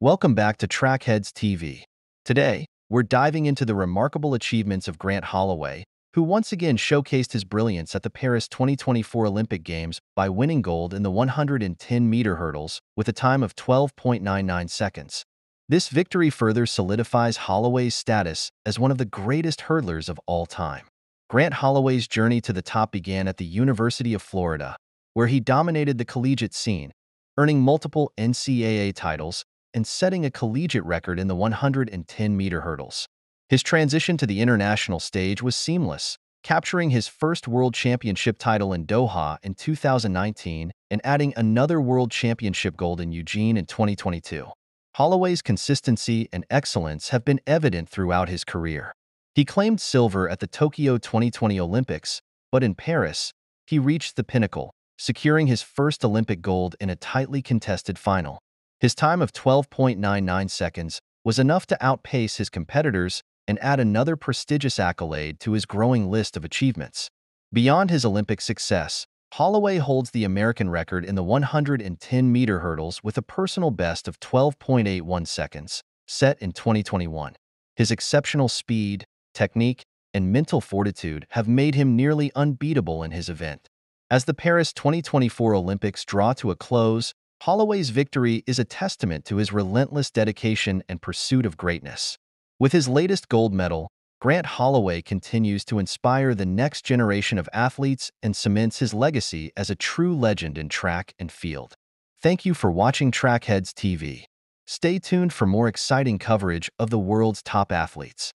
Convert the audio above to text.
Welcome back to Track Headz TV. Today, we're diving into the remarkable achievements of Grant Holloway, who once again showcased his brilliance at the Paris 2024 Olympic Games by winning gold in the 110-meter hurdles with a time of 12.99 seconds. This victory further solidifies Holloway's status as one of the greatest hurdlers of all time. Grant Holloway's journey to the top began at the University of Florida, where he dominated the collegiate scene, earning multiple NCAA titles and setting a collegiate record in the 110-meter hurdles. His transition to the international stage was seamless, capturing his first World Championship title in Doha in 2019 and adding another World Championship gold in Eugene in 2022. Holloway's consistency and excellence have been evident throughout his career. He claimed silver at the Tokyo 2020 Olympics, but in Paris, he reached the pinnacle, securing his first Olympic gold in a tightly contested final. His time of 12.99 seconds was enough to outpace his competitors and add another prestigious accolade to his growing list of achievements. Beyond his Olympic success, Holloway holds the American record in the 110-meter hurdles with a personal best of 12.81 seconds, set in 2021. His exceptional speed, technique, and mental fortitude have made him nearly unbeatable in his event. As the Paris 2024 Olympics draw to a close, Holloway's victory is a testament to his relentless dedication and pursuit of greatness. With his latest gold medal, Grant Holloway continues to inspire the next generation of athletes and cements his legacy as a true legend in track and field. Thank you for watching Track Headz TV. Stay tuned for more exciting coverage of the world's top athletes.